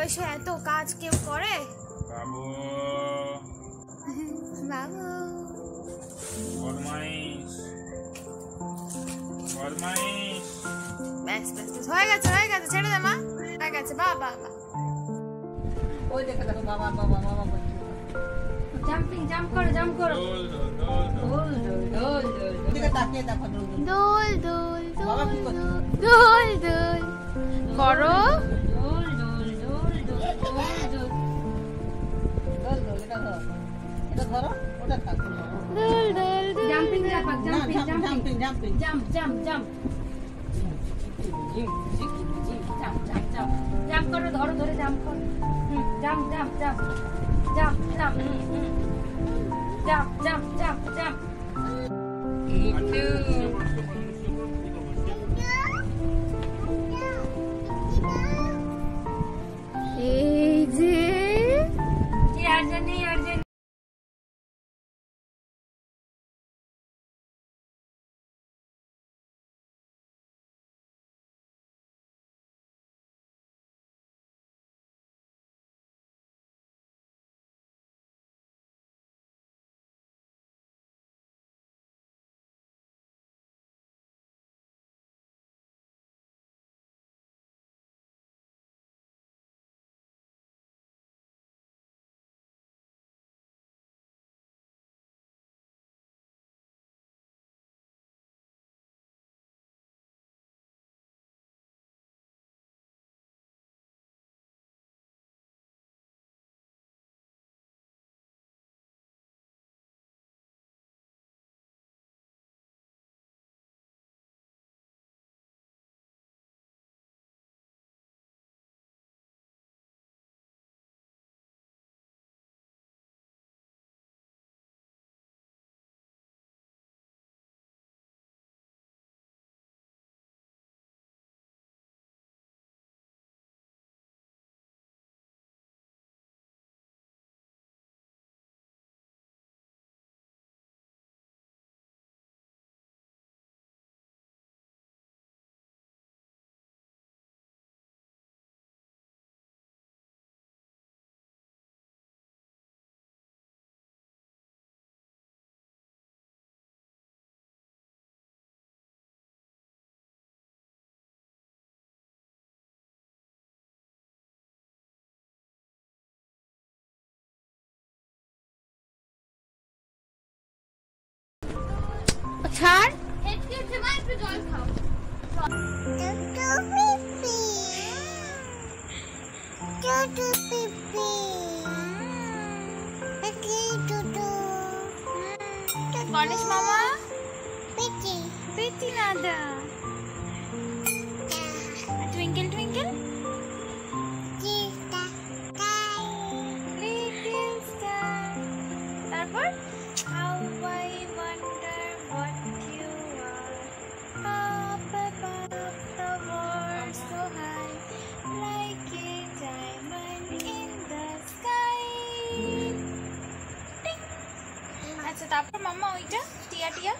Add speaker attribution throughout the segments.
Speaker 1: বয়সে এত কাজ কেউ করে?
Speaker 2: বাবু।
Speaker 1: বাবু। হয়ে গেছে হয়ে গেছে ছেড়ে মা। হয়ে গেছে
Speaker 3: ওই জাম্পিং জাম্প করো জাম্প করো।
Speaker 2: দোল দোল দোল দোল।
Speaker 3: দোল দোল দোল।
Speaker 1: করো।
Speaker 3: এটা ধরো এটা ধরো ওটা থাকো
Speaker 1: দোল দোল দোল
Speaker 3: জাম্পিং জাম্প
Speaker 1: দোল।
Speaker 3: Jumping jumping jumping jump jump jump jump jump jump jump করো ধরো ধরে জাম্প করো jump jump jump jump jump jump jump jump jump
Speaker 4: Tutu pipi. Tutu
Speaker 1: pipi. Hmm. Pipi tutu. Mama? Pipi. Pipi nada. তারপর মাম্মা ওইটা টিয়া টিয়া।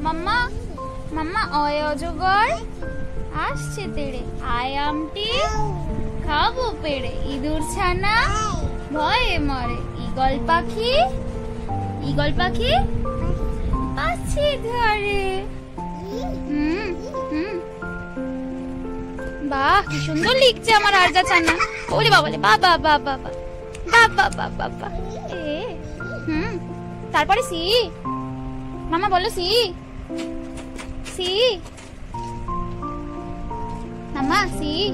Speaker 1: মাম্মা মাম্মা, অয় অজগর। আসছে তেড়ে, আয় আমটি। খাব পেড়ে, ইঁদুর ছানা। ভয়ে মরে, ঈগল পাখি। ঈগল পাখি? পাচ্ছি ধরে। হুম হুম। বাহ, কি সুন্দর লিখছে আমার আরজা ওরে বাবালে বাবা বাবা। বাবা বাবা বাবা। এ, হুম, তারপরে সি? মামা, বলো, সি। সি। মামা, সি।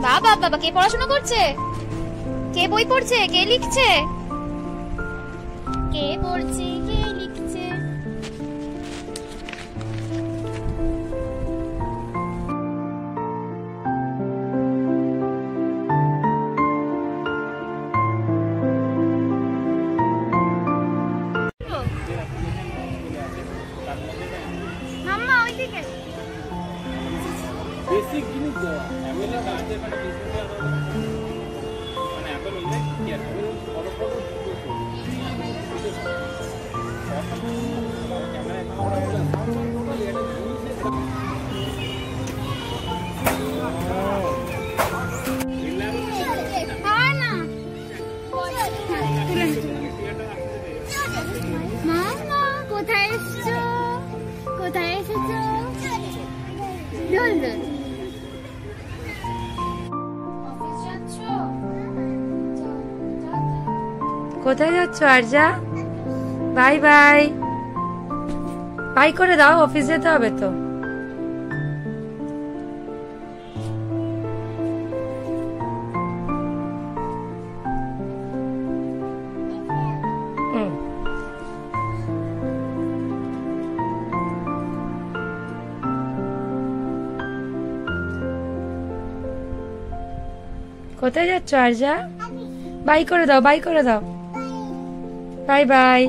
Speaker 1: বাবা বাবা, কে পড়াশোনা করছে? কে বই পড়ছে? কে লিখছে? কে পড়ছে? কোথায় যাচ্ছ,
Speaker 3: আরজা? Bye bye. বাই করে দাও, অফিস যেতে হবে তো। কোথায় যাচ্ছ, আরজা? বাই করে দাও, বাই করে দাও। Bye bye